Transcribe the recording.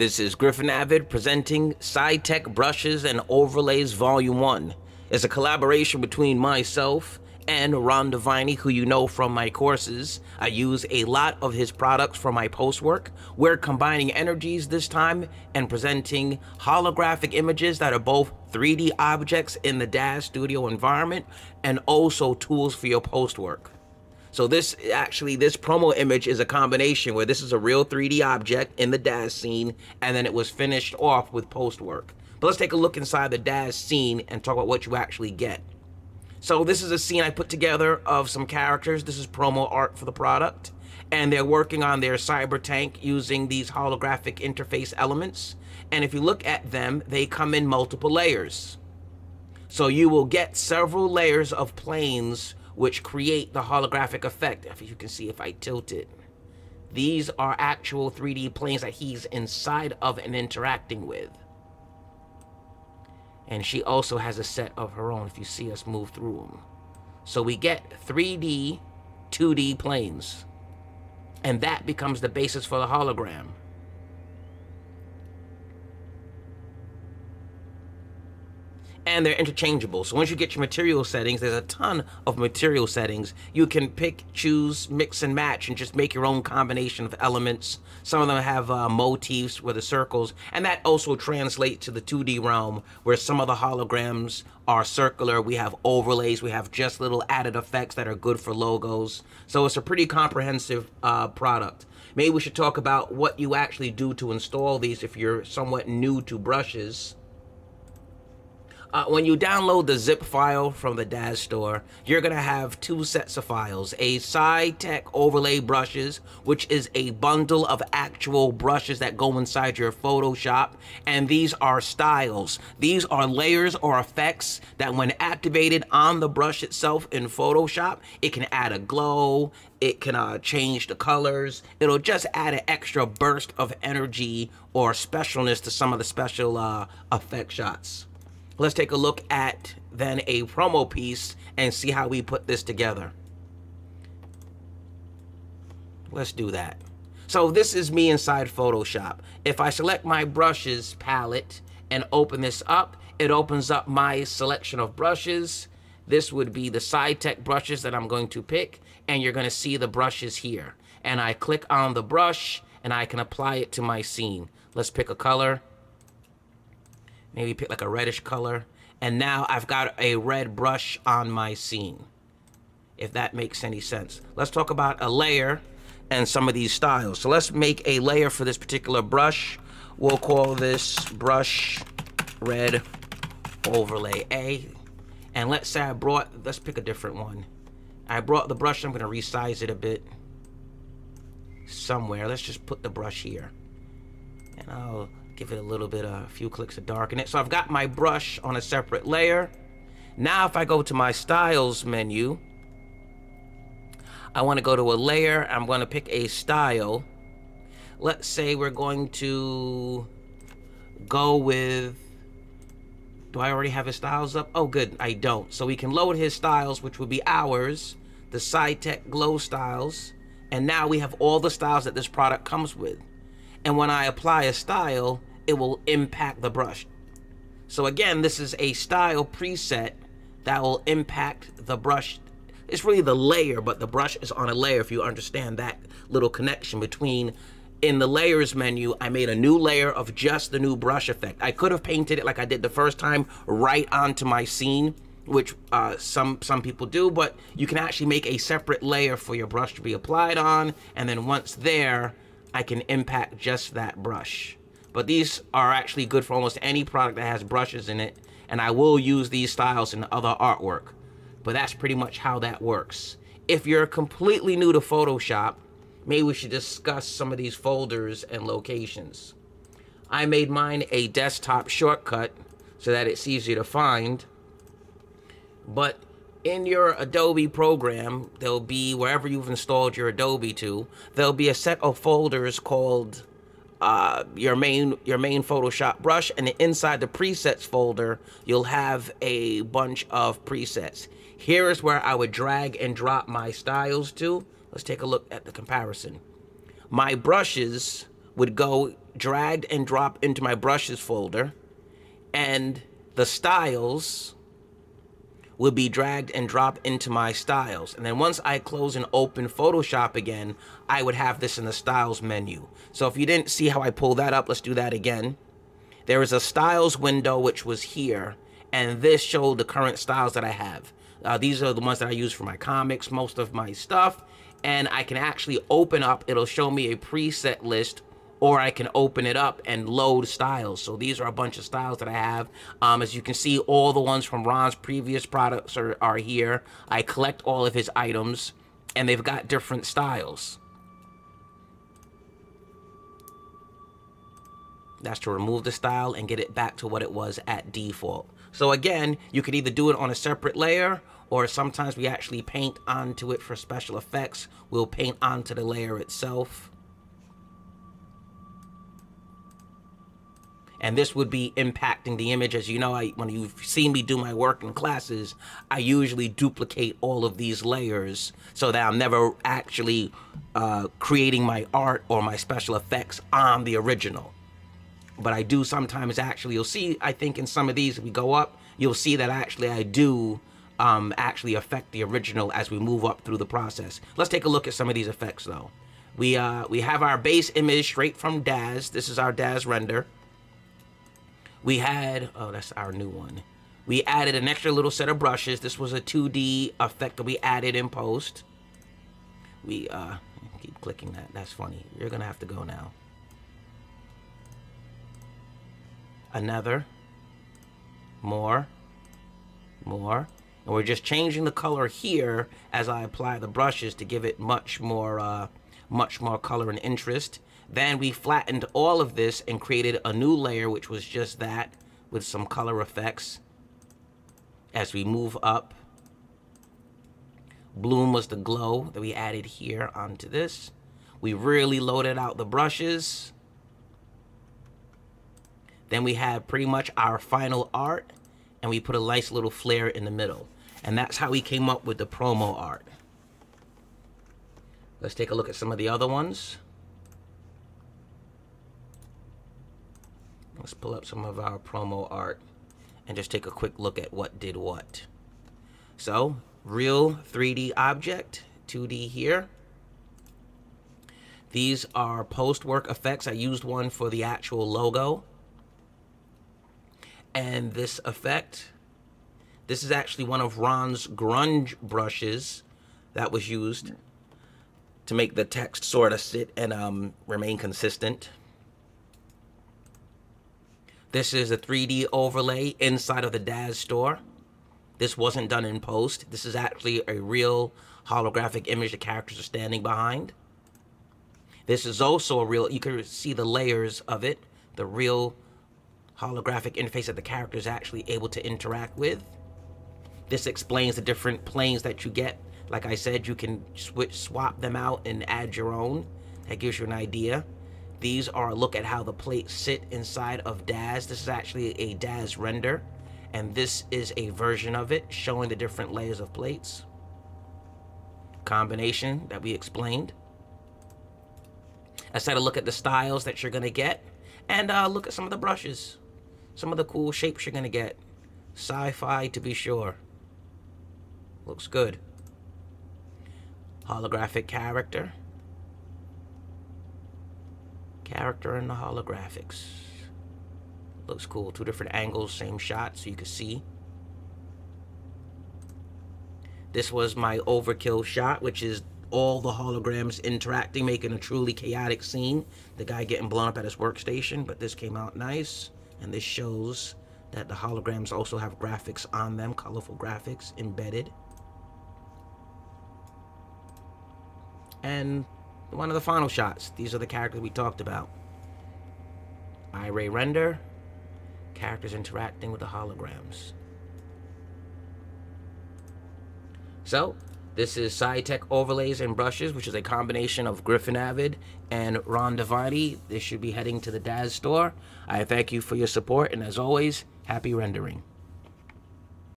This is Griffin Avid presenting SciTech Brushes and Overlays Volume 1. It's a collaboration between myself and Ron Deviney, who you know from my courses. I use a lot of his products for my post work. We're combining energies this time and presenting holographic images that are both 3D objects in the DAZ studio environment and also tools for your post work. So this actually, this promo image is a combination where this is a real 3D object in the DAZ scene, and then it was finished off with post work. But let's take a look inside the DAZ scene and talk about what you actually get. So this is a scene I put together of some characters. This is promo art for the product. And they're working on their cyber tank using these holographic interface elements. And if you look at them, they come in multiple layers. So you will get several layers of planes which create the holographic effect. If you can see if I tilt it. These are actual 3D planes that he's inside of and interacting with. And she also has a set of her own if you see us move through them. So we get 3D, 2D planes. And that becomes the basis for the hologram. And they're interchangeable. So once you get your material settings, there's a ton of material settings. You can pick, choose, mix and match, and just make your own combination of elements. Some of them have uh, motifs with the circles, and that also translates to the 2D realm, where some of the holograms are circular. We have overlays. We have just little added effects that are good for logos. So it's a pretty comprehensive uh, product. Maybe we should talk about what you actually do to install these if you're somewhat new to brushes. Uh, when you download the zip file from the DAZ store, you're to have two sets of files. A SciTech overlay brushes, which is a bundle of actual brushes that go inside your Photoshop. And these are styles. These are layers or effects that when activated on the brush itself in Photoshop, it can add a glow, it can uh, change the colors. It'll just add an extra burst of energy or specialness to some of the special uh, effect shots let's take a look at then a promo piece and see how we put this together. Let's do that. So this is me inside Photoshop. If I select my brushes palette and open this up, it opens up my selection of brushes. This would be the SciTech brushes that I'm going to pick, and you're gonna see the brushes here. And I click on the brush, and I can apply it to my scene. Let's pick a color maybe pick like a reddish color. And now I've got a red brush on my scene, if that makes any sense. Let's talk about a layer and some of these styles. So let's make a layer for this particular brush. We'll call this brush red overlay A. And let's say I brought, let's pick a different one. I brought the brush, I'm gonna resize it a bit somewhere. Let's just put the brush here. And I'll give it a little bit, of, a few clicks to darken it. So I've got my brush on a separate layer. Now if I go to my styles menu, I want to go to a layer. I'm going to pick a style. Let's say we're going to go with, do I already have his styles up? Oh, good, I don't. So we can load his styles, which would be ours, the SciTech Glow styles. And now we have all the styles that this product comes with. And when I apply a style, it will impact the brush. So again, this is a style preset that will impact the brush. It's really the layer, but the brush is on a layer if you understand that little connection between in the layers menu, I made a new layer of just the new brush effect. I could have painted it like I did the first time right onto my scene, which uh, some some people do, but you can actually make a separate layer for your brush to be applied on, and then once there, I can impact just that brush. But these are actually good for almost any product that has brushes in it. And I will use these styles in other artwork. But that's pretty much how that works. If you're completely new to Photoshop, maybe we should discuss some of these folders and locations. I made mine a desktop shortcut so that it's easier to find. But in your Adobe program, there'll be, wherever you've installed your Adobe to, there'll be a set of folders called uh, your main your main Photoshop brush, and inside the presets folder, you'll have a bunch of presets. Here is where I would drag and drop my styles to. Let's take a look at the comparison. My brushes would go dragged and drop into my brushes folder, and the styles will be dragged and dropped into my styles. And then once I close and open Photoshop again, I would have this in the styles menu. So if you didn't see how I pull that up, let's do that again. There is a styles window which was here, and this showed the current styles that I have. Uh, these are the ones that I use for my comics, most of my stuff, and I can actually open up, it'll show me a preset list or I can open it up and load styles. So these are a bunch of styles that I have. Um, as you can see, all the ones from Ron's previous products are, are here. I collect all of his items, and they've got different styles. That's to remove the style and get it back to what it was at default. So again, you could either do it on a separate layer or sometimes we actually paint onto it for special effects. We'll paint onto the layer itself. And this would be impacting the image. As you know I when you've seen me do my work in classes I usually duplicate all of these layers so that I'm never actually uh, creating my art or my special effects on the original. But I do sometimes actually you'll see I think in some of these if we go up you'll see that actually I do um, actually affect the original as we move up through the process. Let's take a look at some of these effects though. We uh, we have our base image straight from Daz. This is our Daz render we had, oh, that's our new one. We added an extra little set of brushes. This was a 2D effect that we added in post. We, uh, keep clicking that. That's funny. You're going to have to go now. Another. More. More. And we're just changing the color here as I apply the brushes to give it much more, uh, much more color and interest. Then we flattened all of this and created a new layer, which was just that with some color effects. As we move up, bloom was the glow that we added here onto this. We really loaded out the brushes. Then we had pretty much our final art and we put a nice little flare in the middle. And that's how we came up with the promo art. Let's take a look at some of the other ones. Let's pull up some of our promo art and just take a quick look at what did what. So, real 3D object, 2D here. These are post-work effects. I used one for the actual logo. And this effect, this is actually one of Ron's grunge brushes that was used to make the text sort of sit and um, remain consistent. This is a 3D overlay inside of the Daz store. This wasn't done in post. This is actually a real holographic image the characters are standing behind. This is also a real, you can see the layers of it, the real holographic interface that the character is actually able to interact with. This explains the different planes that you get. Like I said, you can switch, swap them out and add your own. That gives you an idea. These are a look at how the plates sit inside of Daz. This is actually a Daz render, and this is a version of it showing the different layers of plates. Combination that we explained. I said a look at the styles that you're going to get, and uh, look at some of the brushes. Some of the cool shapes you're going to get. Sci-fi to be sure. Looks good. Holographic character character and the holographics. Looks cool. Two different angles, same shot, so you can see. This was my overkill shot, which is all the holograms interacting, making a truly chaotic scene. The guy getting blown up at his workstation, but this came out nice. And this shows that the holograms also have graphics on them, colorful graphics embedded. And one of the final shots. These are the characters we talked about. Iray render, characters interacting with the holograms. So, this is SciTech Overlays and Brushes, which is a combination of Griffin Avid and Ron Deviney. This should be heading to the Daz store. I thank you for your support, and as always, happy rendering.